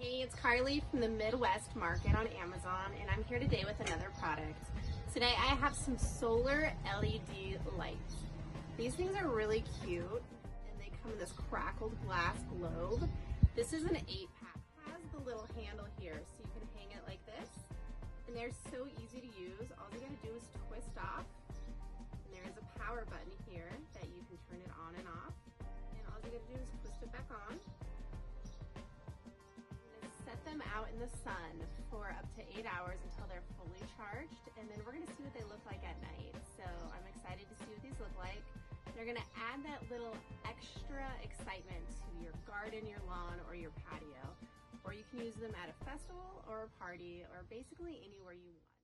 Hey, it's Carly from the Midwest Market on Amazon, and I'm here today with another product. Today I have some solar LED lights. These things are really cute, and they come in this crackled glass globe. This is an eight pack. It has the little handle here, so you can hang it like this. And they're so easy to use. All you gotta do is twist off, and there is a power button here that you can turn it on and off. And all you gotta do is twist it back on out in the sun for up to eight hours until they're fully charged and then we're gonna see what they look like at night. So I'm excited to see what these look like. They're gonna add that little extra excitement to your garden, your lawn, or your patio. Or you can use them at a festival or a party or basically anywhere you want.